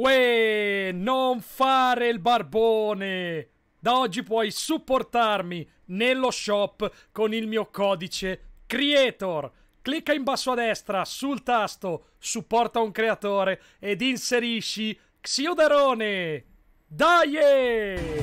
Uè, non fare il barbone! Da oggi puoi supportarmi nello shop con il mio codice CREATOR. Clicca in basso a destra sul tasto Supporta un creatore ed inserisci Xiuderone! Dai!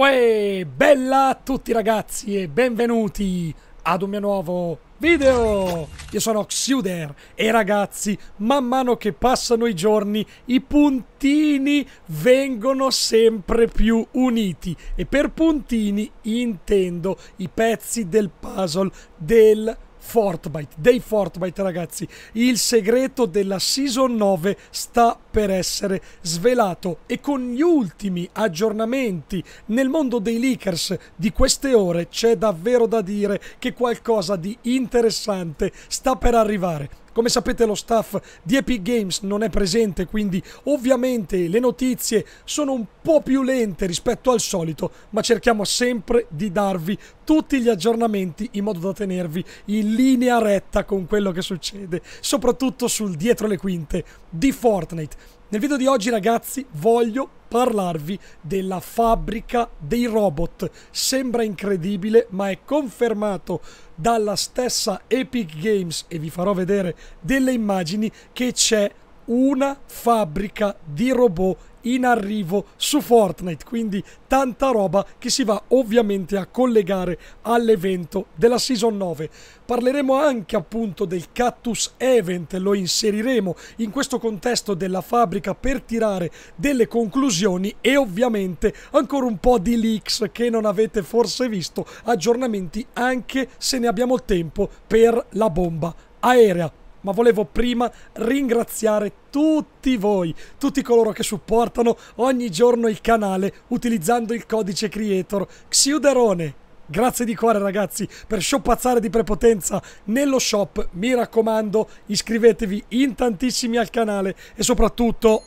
Uè, bella a tutti ragazzi e benvenuti ad un mio nuovo video! Io sono Xuder e ragazzi, man mano che passano i giorni, i puntini vengono sempre più uniti e per puntini intendo i pezzi del puzzle del Fortbyte, dei Fortbyte ragazzi. Il segreto della Season 9 sta per essere svelato e con gli ultimi aggiornamenti nel mondo dei leakers di queste ore c'è davvero da dire che qualcosa di interessante sta per arrivare. Come sapete lo staff di Epic Games non è presente, quindi ovviamente le notizie sono un po' più lente rispetto al solito, ma cerchiamo sempre di darvi tutti gli aggiornamenti in modo da tenervi in linea retta con quello che succede, soprattutto sul dietro le quinte di Fortnite. Nel video di oggi ragazzi voglio parlarvi della fabbrica dei robot. Sembra incredibile ma è confermato dalla stessa Epic Games e vi farò vedere delle immagini che c'è una fabbrica di robot in arrivo su Fortnite, quindi tanta roba che si va ovviamente a collegare all'evento della Season 9. Parleremo anche appunto del Cactus Event, lo inseriremo in questo contesto della fabbrica per tirare delle conclusioni e ovviamente ancora un po' di leaks che non avete forse visto, aggiornamenti anche se ne abbiamo tempo per la bomba aerea ma volevo prima ringraziare tutti voi, tutti coloro che supportano ogni giorno il canale utilizzando il codice creator Xiuderone. Grazie di cuore ragazzi per shopazzare di prepotenza nello shop, mi raccomando iscrivetevi in tantissimi al canale e soprattutto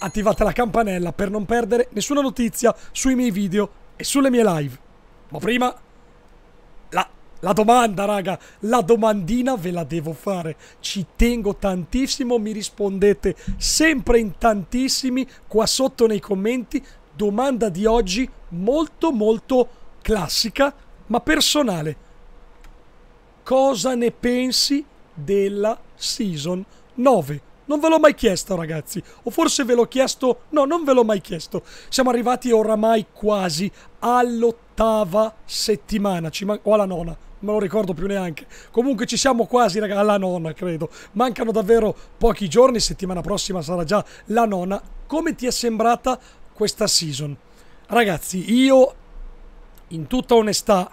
attivate la campanella per non perdere nessuna notizia sui miei video e sulle mie live. Ma prima la domanda, raga, la domandina ve la devo fare. Ci tengo tantissimo, mi rispondete sempre in tantissimi qua sotto nei commenti. Domanda di oggi molto molto classica, ma personale. Cosa ne pensi della season 9? Non ve l'ho mai chiesto, ragazzi. O forse ve l'ho chiesto. No, non ve l'ho mai chiesto. Siamo arrivati oramai quasi all'ottava settimana. Ci man- o alla nona me lo ricordo più neanche. Comunque ci siamo quasi, raga, alla nonna, credo. Mancano davvero pochi giorni, settimana prossima sarà già la nonna. Come ti è sembrata questa season? Ragazzi, io, in tutta onestà,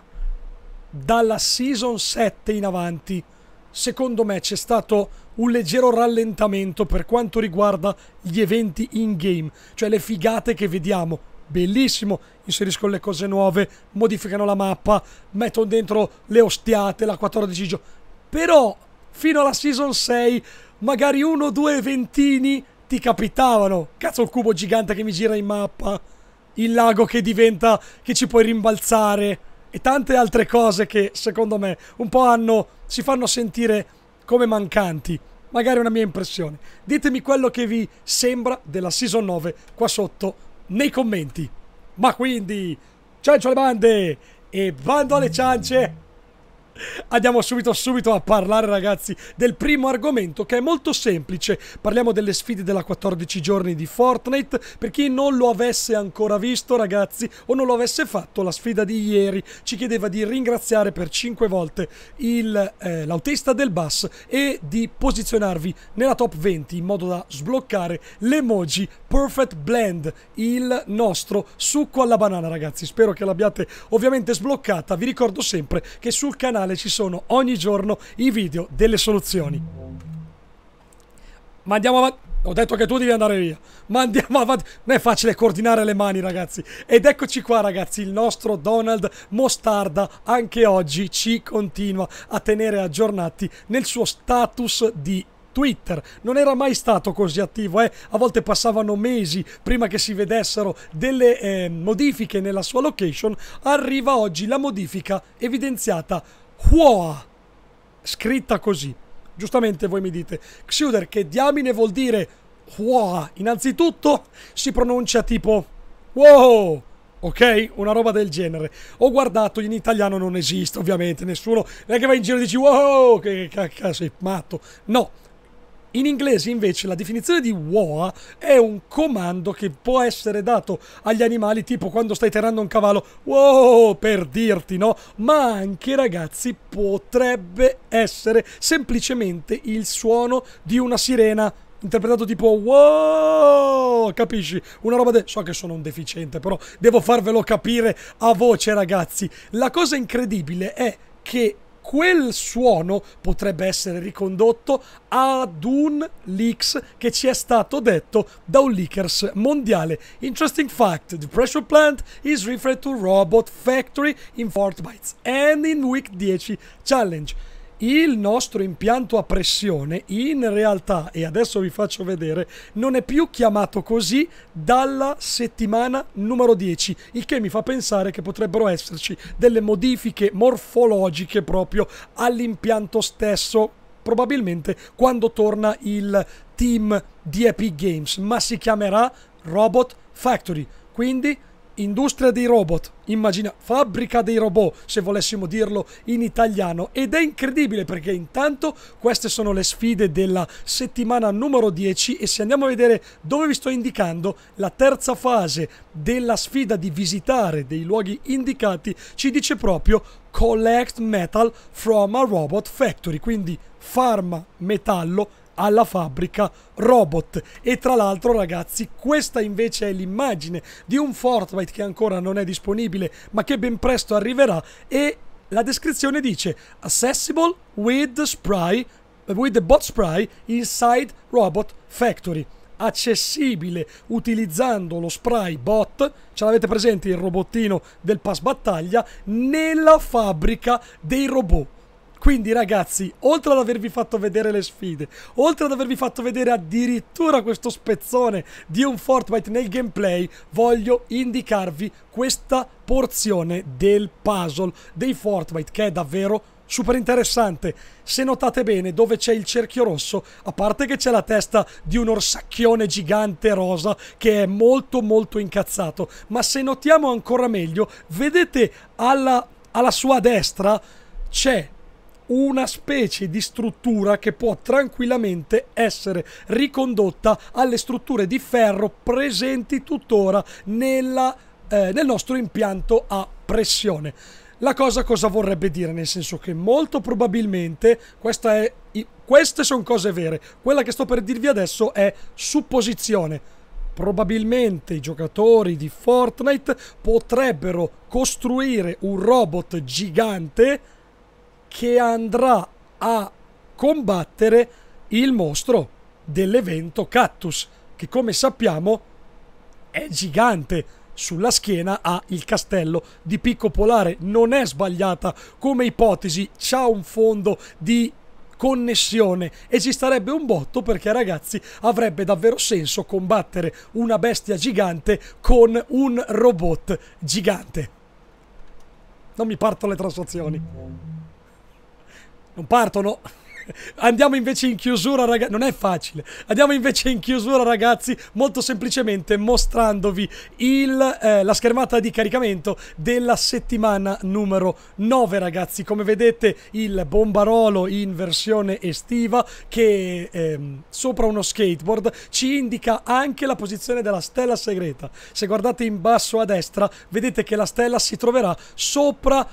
dalla season 7 in avanti, secondo me c'è stato un leggero rallentamento per quanto riguarda gli eventi in game, cioè le figate che vediamo bellissimo, inseriscono le cose nuove, modificano la mappa, mettono dentro le ostiate, la 14 giochi. Però fino alla season 6 magari uno o due eventini ti capitavano. Cazzo il cubo gigante che mi gira in mappa, il lago che diventa che ci puoi rimbalzare e tante altre cose che secondo me un po' hanno si fanno sentire come mancanti. Magari è una mia impressione. Ditemi quello che vi sembra della season 9 qua sotto nei commenti. Ma quindi, ciancio alle bande e bando alle ciance! Andiamo subito subito a parlare ragazzi del primo argomento che è molto semplice. Parliamo delle sfide della 14 giorni di Fortnite. Per chi non lo avesse ancora visto ragazzi o non lo avesse fatto, la sfida di ieri ci chiedeva di ringraziare per 5 volte eh, l'autista del bus e di posizionarvi nella top 20 in modo da sbloccare l'emoji Perfect Blend, il nostro succo alla banana ragazzi. Spero che l'abbiate ovviamente sbloccata. Vi ricordo sempre che sul canale canale ci sono ogni giorno i video delle soluzioni. Ma andiamo avanti. Ho detto che tu devi andare via. Ma andiamo avanti. Non è facile coordinare le mani, ragazzi. Ed eccoci qua, ragazzi. Il nostro Donald Mostarda anche oggi ci continua a tenere aggiornati nel suo status di Twitter non era mai stato così attivo, eh? a volte passavano mesi prima che si vedessero delle eh, modifiche nella sua location, arriva oggi la modifica evidenziata Hua, scritta così. Giustamente voi mi dite, Xuder, che diamine vuol dire Hua? Innanzitutto si pronuncia tipo wow, ok? Una roba del genere. Ho guardato, in italiano non esiste ovviamente, nessuno non è che va in giro e dici wow, che cacca sei matto. No, in inglese invece la definizione di WOA è un comando che può essere dato agli animali tipo quando stai tirando un cavallo. Wow per dirti no? Ma anche ragazzi potrebbe essere semplicemente il suono di una sirena interpretato tipo wow capisci? Una roba de so che sono un deficiente però devo farvelo capire a voce ragazzi. La cosa incredibile è che quel suono potrebbe essere ricondotto ad un leaks che ci è stato detto da un leakers mondiale. Interesting fact, the pressure plant is referred to Robot Factory in Fortbytes and in Week 10 Challenge il nostro impianto a pressione in realtà, e adesso vi faccio vedere, non è più chiamato così dalla settimana numero 10, il che mi fa pensare che potrebbero esserci delle modifiche morfologiche proprio all'impianto stesso probabilmente quando torna il team di Epic Games, ma si chiamerà Robot Factory. Quindi industria dei robot, immagina, fabbrica dei robot, se volessimo dirlo in italiano. Ed è incredibile perché intanto queste sono le sfide della settimana numero 10 e se andiamo a vedere dove vi sto indicando, la terza fase della sfida di visitare dei luoghi indicati ci dice proprio collect metal from a robot factory, quindi farma metallo alla fabbrica robot. E tra l'altro, ragazzi, questa invece è l'immagine di un Fortnite che ancora non è disponibile, ma che ben presto arriverà. E la descrizione dice: Accessible with spray, with the bot spray inside robot factory accessibile utilizzando lo spray bot, ce l'avete presente il robottino del pass battaglia, nella fabbrica dei robot. Quindi ragazzi, oltre ad avervi fatto vedere le sfide, oltre ad avervi fatto vedere addirittura questo spezzone di un Fortnite nel gameplay, voglio indicarvi questa porzione del puzzle dei Fortnite che è davvero super interessante. Se notate bene dove c'è il cerchio rosso, a parte che c'è la testa di un orsacchione gigante rosa che è molto molto incazzato, ma se notiamo ancora meglio, vedete alla, alla sua destra c'è una specie di struttura che può tranquillamente essere ricondotta alle strutture di ferro presenti tuttora nella, eh, nel nostro impianto a pressione. La cosa cosa vorrebbe dire? Nel senso che molto probabilmente questa è, queste sono cose vere. Quella che sto per dirvi adesso è supposizione. Probabilmente i giocatori di Fortnite potrebbero costruire un robot gigante che andrà a combattere il mostro dell'evento Cactus, che come sappiamo è gigante. Sulla schiena ha il castello di Picco Polare. Non è sbagliata come ipotesi, c'ha un fondo di connessione e ci starebbe un botto perché ragazzi avrebbe davvero senso combattere una bestia gigante con un robot gigante. Non mi partono le transazioni non partono. Andiamo invece in chiusura, ragazzi. Non è facile. Andiamo invece in chiusura, ragazzi, molto semplicemente mostrandovi il, eh, la schermata di caricamento della settimana numero 9, ragazzi. Come vedete, il bombarolo in versione estiva che ehm, sopra uno skateboard ci indica anche la posizione della stella segreta. Se guardate in basso a destra, vedete che la stella si troverà sopra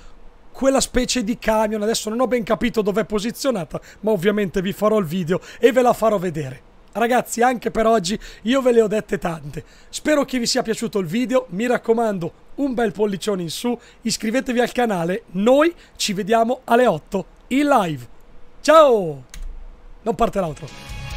quella specie di camion. Adesso non ho ben capito dove è posizionata, ma ovviamente vi farò il video e ve la farò vedere. Ragazzi, anche per oggi io ve le ho dette tante. Spero che vi sia piaciuto il video. Mi raccomando, un bel pollicione in su. Iscrivetevi al canale. Noi ci vediamo alle 8 in live. Ciao! Non parte l'altro.